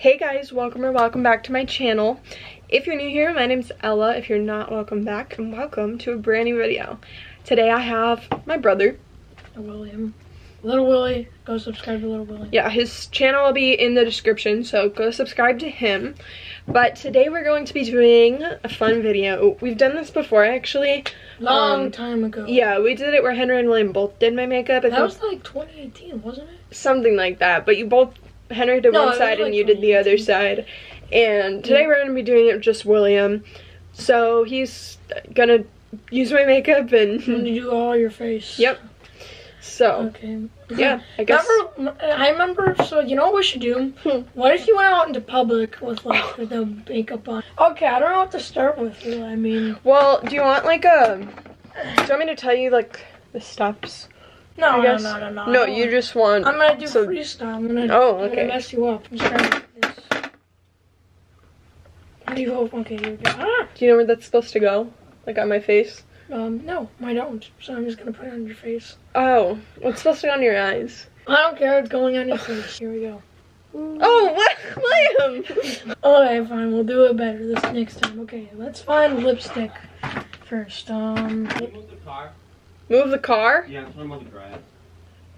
Hey guys, welcome or welcome back to my channel. If you're new here, my name's Ella. If you're not, welcome back and welcome to a brand new video. Today I have my brother. William. Little Willie. Go subscribe to Little Willie. Yeah, his channel will be in the description, so go subscribe to him. But today we're going to be doing a fun video. We've done this before actually. Long Um, time ago. Yeah, we did it where Henry and William both did my makeup. I That was like 2018, wasn't it? something like that. But you both, Henry did No, one side and you did the other side. And today Yeah. we're going to be doing it with just William. So he's gonna use my makeup And do all your face. yep. So Okay. yeah, I guess. Remember, I remember, so you know what we should do? Hmm. What if you went out into public with like with the makeup on? Okay, I don't know what to start with. really. I mean, Well, do you want like a? Do you want me to tell you like the steps? No, I no, guess- no, no, no. No, I you just want. I'm gonna do so- freestyle. I'm gonna, Oh, I'm gonna mess you up. I'm starting with this. Do you hope? Okay, here we go. Ah! Do you know where that's supposed to go? Like on my face? Um, no, I don't. So I'm just gonna put it on your face. Oh, it's supposed to go on your eyes. I don't care. It's going on your face. Here we go. Oh, what, William? Okay, fine. We'll do it better this next time. Okay, let's find lipstick first. Um, Can you move the car? Move the car. Yeah, I'm talking about the grass.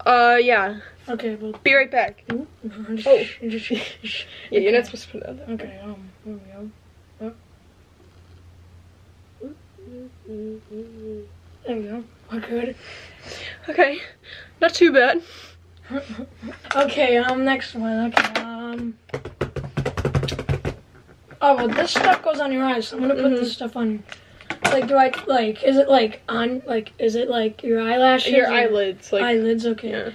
Uh, yeah. okay, well. Be right back. Oh. Yeah, you're not supposed to put it on there. Okay, um, here we go. Oh. There we go. We're good. Okay, not too bad. Okay, um, next one. Okay, um. Oh, well, this stuff goes on your eyes, so I'm gonna put Mhm. this stuff on. Like, do I, like, is it like on, like, is it like your eyelashes? Your eyelids, like Eyelids, okay. yeah.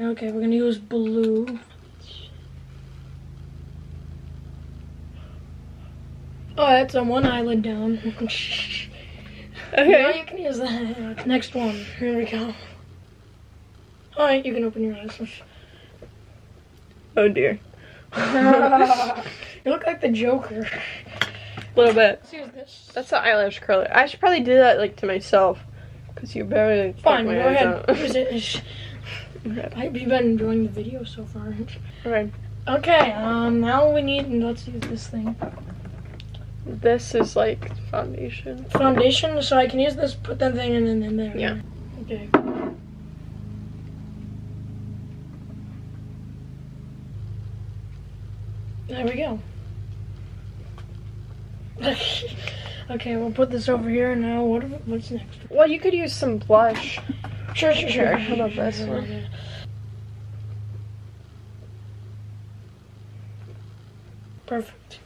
Okay, we're gonna use blue. Oh, that's on one eyelid down. okay. Now you can use that. Next one. Here we go. Alright, you can open your eyes. Oh dear. you look like the Joker. A little bit. Let's this. That's the eyelash curler. I should probably do that like to myself, cause you barely Fine, go ahead. out. Use it. Okay. I hope you've been enjoying the video so far. Okay. Okay, um, now we need, let's use this thing. This is like foundation. Foundation, so I can use this, put that thing in, in, in there. Yeah. Okay. There we go. okay, we'll put this over here now. What what's next? Well, you could use some blush. Sure, sure, sure. How about this one? Perfect.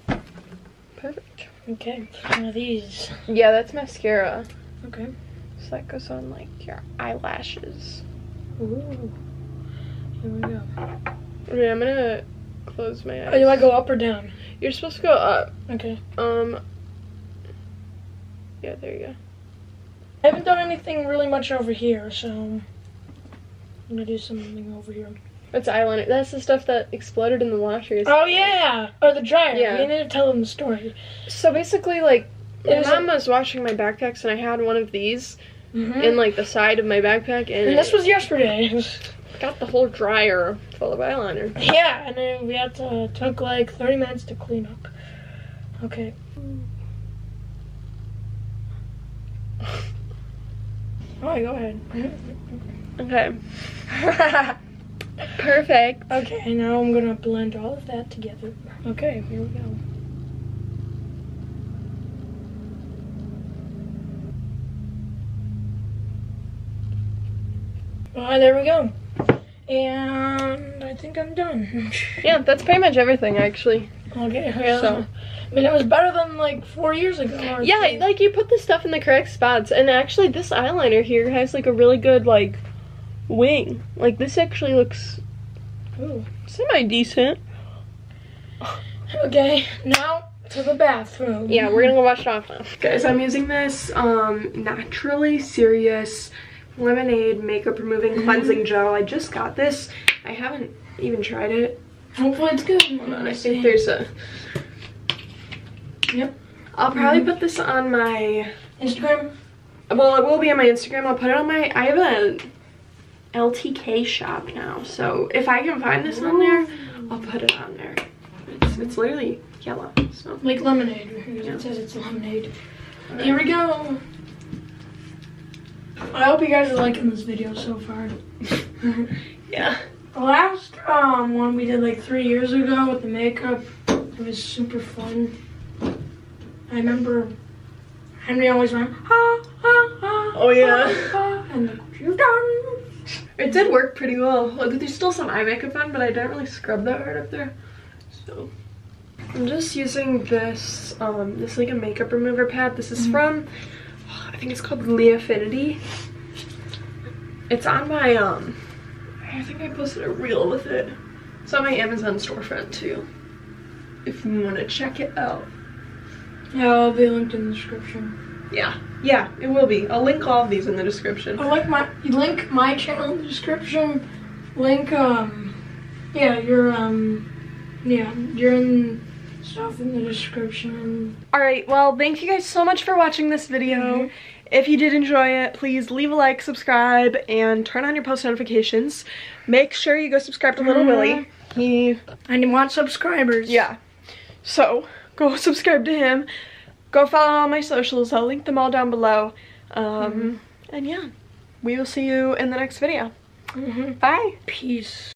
Perfect. Okay, one of these. Yeah, that's mascara. Okay. So that goes on like your eyelashes. Ooh. Here we go. Okay, I'm gonna close my eyes. Oh, do I go up or down? You're supposed to go up. Okay. Um. Yeah, there you go. I haven't done anything really much over here, so I'm gonna do something over here. That's eyeliner. That's the stuff that exploded in the washers. Oh yeah, or the dryer. Yeah. We need to tell them the story. So basically, like, my mom was washing my backpacks, and I had one of these Mhm. in like the side of my backpack, and, And this was yesterday. got the whole dryer full of eyeliner. yeah, and then we had to took like 30 minutes to clean up. Okay. Alright, go ahead. Okay. Perfect. okay, now I'm gonna blend all of that together. Okay, here we go. Alright, there we go. And I think I'm done. Yeah, that's pretty much everything, actually. Okay, yeah. So- I mean, it was better than like four years ago. or Yeah, so. like you put the stuff in the correct spots, and actually, this eyeliner here has like a really good like wing. Like this actually looks Ooh. semi decent. Okay, now to the bathroom. Yeah, we're gonna go wash it off now. Guys, I'm using this um naturally serious lemonade makeup removing mm-hmm. cleansing gel. I just got this. I haven't even tried it. Hopefully it's good. Hold on, I think there's a. Yep. I'll probably mm-hmm. put this on my. Instagram. Well, it will be on my Instagram. I'll put it on my. I have a LTK shop now, so if I can find this on there, I'll mm. put it on there. It's, it's literally yellow. So Like lemonade. because Yeah. It says it's lemonade. Here we go. I hope you guys are liking this video so far. yeah. The last um, one we did like three years ago with the makeup, it was super fun. I remember Henry always went, ha, ha, ha. Oh, yeah. ha, ha, and look what you've done. It did work pretty well. Like, there's still some eye makeup on, but I didn't really scrub that hard up there. So I'm just using this, um, this like a makeup remover pad. This is from, I think it's called Lee Affinity. It's on my, um, I think I posted a reel with it. It's on my Amazon storefront too. If you want to check it out. Yeah, I'll be linked in the description. Yeah, yeah, it will be. I'll link all of these in the description. I'll link my link my channel in the description. Link um yeah, your um yeah, you're in stuff in the description. Alright, well, thank you guys so much for watching this video. If you did enjoy it, please leave a like, subscribe, and turn on your post notifications. Make sure you go subscribe to Little Mhm. Willie. He, I want subscribers. yeah. So, go subscribe to him. Go follow all my socials. I'll link them all down below. Um, And yeah, we will see you in the next video. Mhm. Bye. Peace.